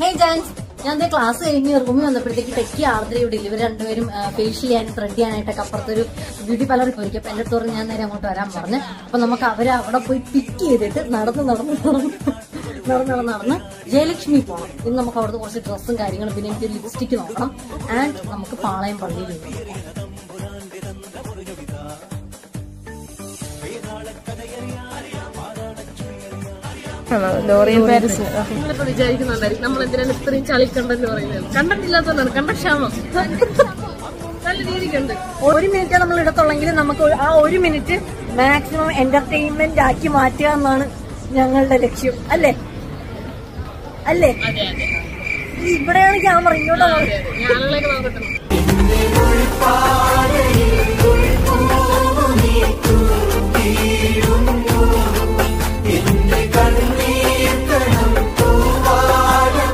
ഹേ ജാൻസ് ഞാൻ ക്ലാസ് കഴിഞ്ഞ് റൂമിൽ വന്നപ്പോഴത്തേക്ക് ടെക്കി ആർദ്രയോട് ഇവർ രണ്ടുപേരും ഫേഷ്യൽ ചെയ്യാനും ത്രെഡ് ചെയ്യാനായിട്ടൊക്കെ അപ്പുറത്തൊരു ബ്യൂട്ടി പാർലറിൽ പോയിരിക്കും. അപ്പൊ എന്റെ അടുത്ത് ഞാൻ നേരെ അങ്ങോട്ട് വരാൻ പറഞ്ഞു. അപ്പൊ നമുക്ക് അവരെ അവിടെ പോയി പിക്ക് ചെയ്തിട്ട് നടന്ന് നടന്ന് നടന്ന് നടന്ന് നടന്ന് നടന്ന് ജയലക്ഷ്മി പോകണം ഇന്ന് നമുക്ക് അവിടുന്ന് കുറച്ച് ഡ്രസ്സും കാര്യങ്ങളും പിന്നെ എനിക്ക് ലിപ്സ്റ്റിക്ക് നോക്കണം. ആൻഡ് നമുക്ക് പാളയം പള്ളിയിൽ പോകാം ലോറിയൽ പാരീസ്. വിചാരിക്കുന്നുണ്ടായിരിക്കും നമ്മൾ എന്തിനാണ് ഇത്രയും പറയുന്നത്? നല്ല രീതിക്കുണ്ട്. ഒരു മിനിറ്റ് നമ്മൾ ഇടത്തുള്ളെങ്കിൽ നമുക്ക് ആ ഒരു മിനിറ്റ് മാക്സിമം എന്റർടൈൻമെന്റ് ആക്കി മാറ്റുക എന്നാണ് ഞങ്ങളുടെ ലക്ഷ്യം. അല്ലേ? അല്ലേ? അതെ അതെ. ഇവിടെയാണ് ക്യാമറ. ഇങ്ങോട്ടാണ്